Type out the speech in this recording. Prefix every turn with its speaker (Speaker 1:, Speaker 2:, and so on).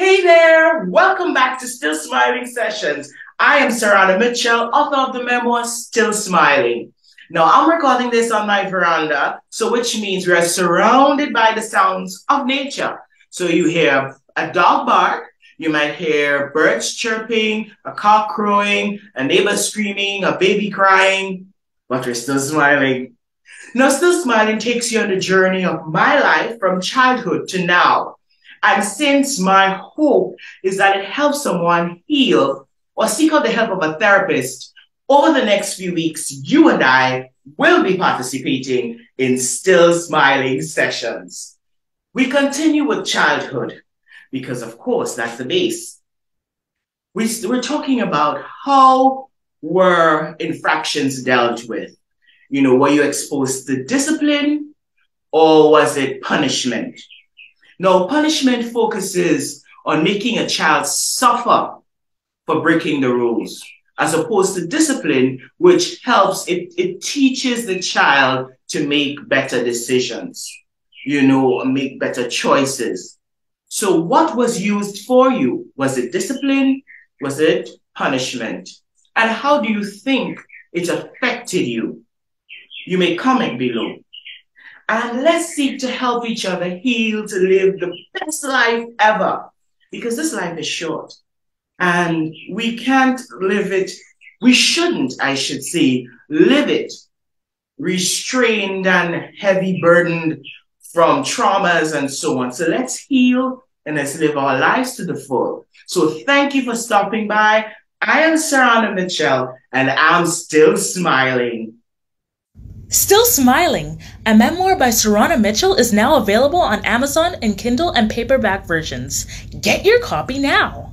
Speaker 1: Hey there, welcome back to Still Smiling Sessions. I am Sorana Mitchell, author of the memoir Still Smiling. Now, I'm recording this on my veranda, so which means we are surrounded by the sounds of nature. So you hear a dog bark, you might hear birds chirping, a cock crowing, a neighbor screaming, a baby crying, but we're still smiling. Now, Still Smiling takes you on the journey of my life from childhood to now. And since my hope is that it helps someone heal or seek out the help of a therapist, over the next few weeks, you and I will be participating in Still Smiling sessions. We continue with childhood because, of course, that's the base. We, we're talking about how were infractions dealt with. You know, were you exposed to discipline or was it punishment? No, punishment focuses on making a child suffer for breaking the rules, as opposed to discipline, which helps, it, it teaches the child to make better decisions, you know, make better choices. So, what was used for you? Was it discipline? Was it punishment? And how do you think it affected you? You may comment below. And let's seek to help each other heal to live the best life ever. Because this life is short. And we can't live it, we shouldn't, I should say, live it restrained and heavy burdened from traumas and so on. So let's heal and let's live our lives to the full. So thank you for stopping by. I am Sorana Mitchell and I'm still smiling.
Speaker 2: Still Smiling, a memoir by Sorana Mitchell, is now available on Amazon in Kindle and paperback versions. Get your copy now.